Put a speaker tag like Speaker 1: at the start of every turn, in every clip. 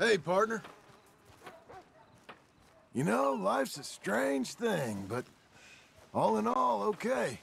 Speaker 1: Hey,
Speaker 2: partner. You know, life's a strange thing, but all in all, okay.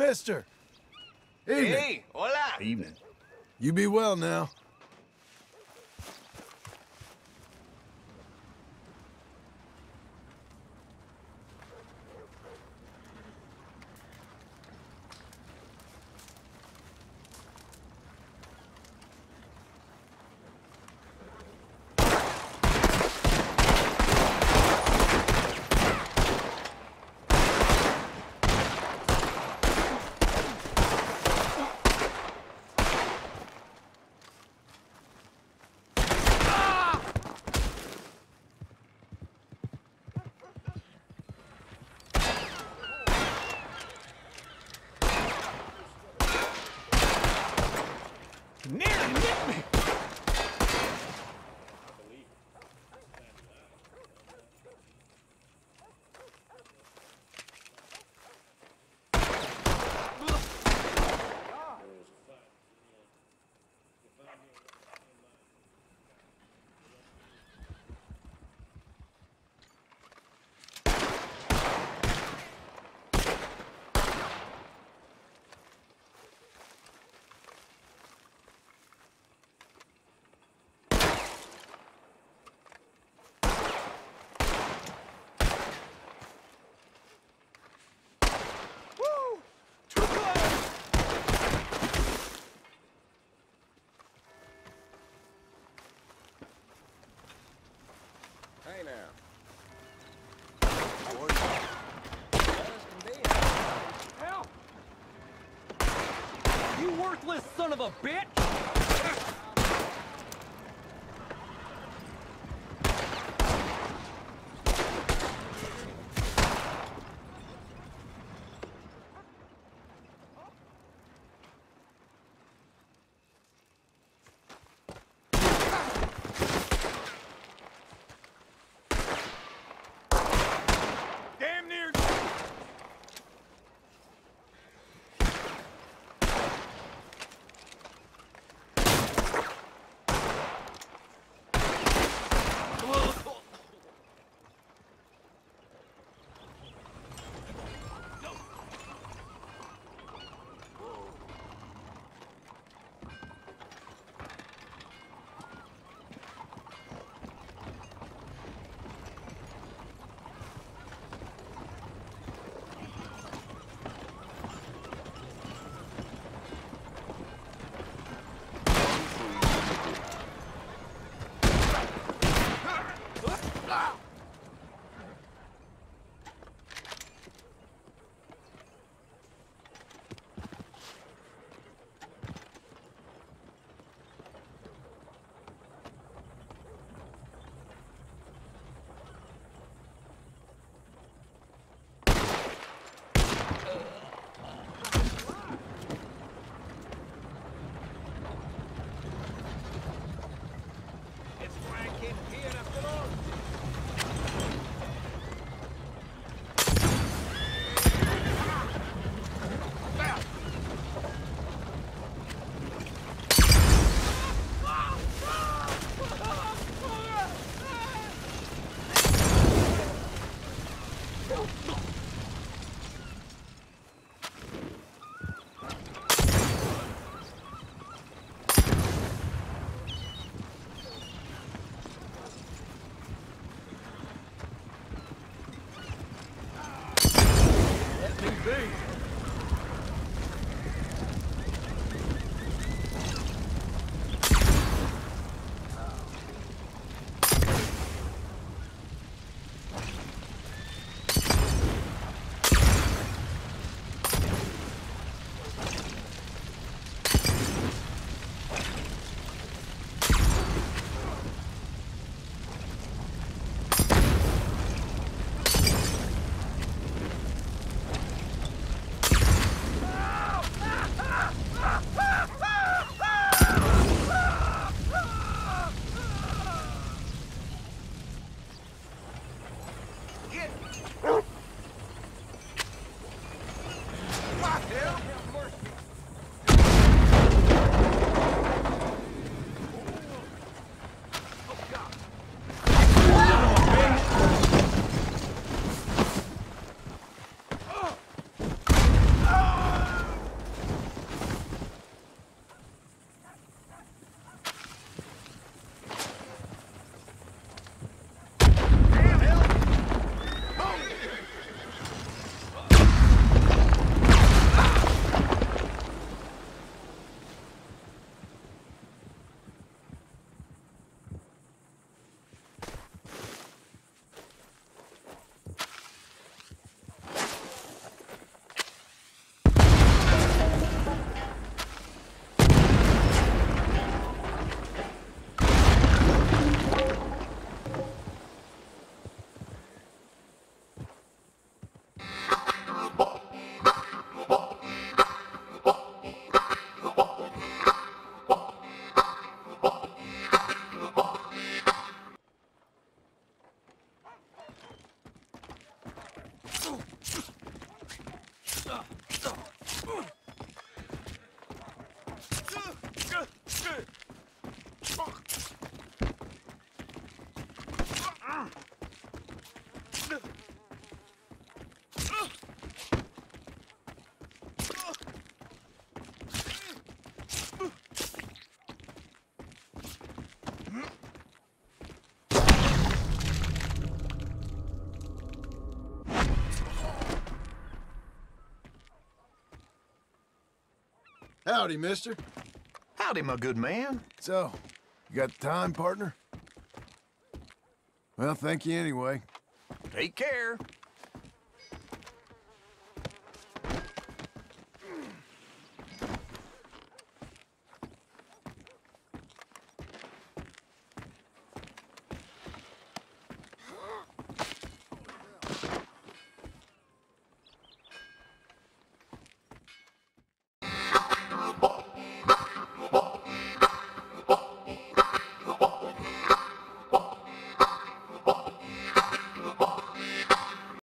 Speaker 2: Mister! Evening.
Speaker 3: Hey, hola.
Speaker 4: Evening.
Speaker 2: You be well now.
Speaker 3: Son of a bitch!
Speaker 2: Howdy, mister.
Speaker 5: Howdy, my good man.
Speaker 2: So, you got time, partner? Well, thank you anyway.
Speaker 5: Take care.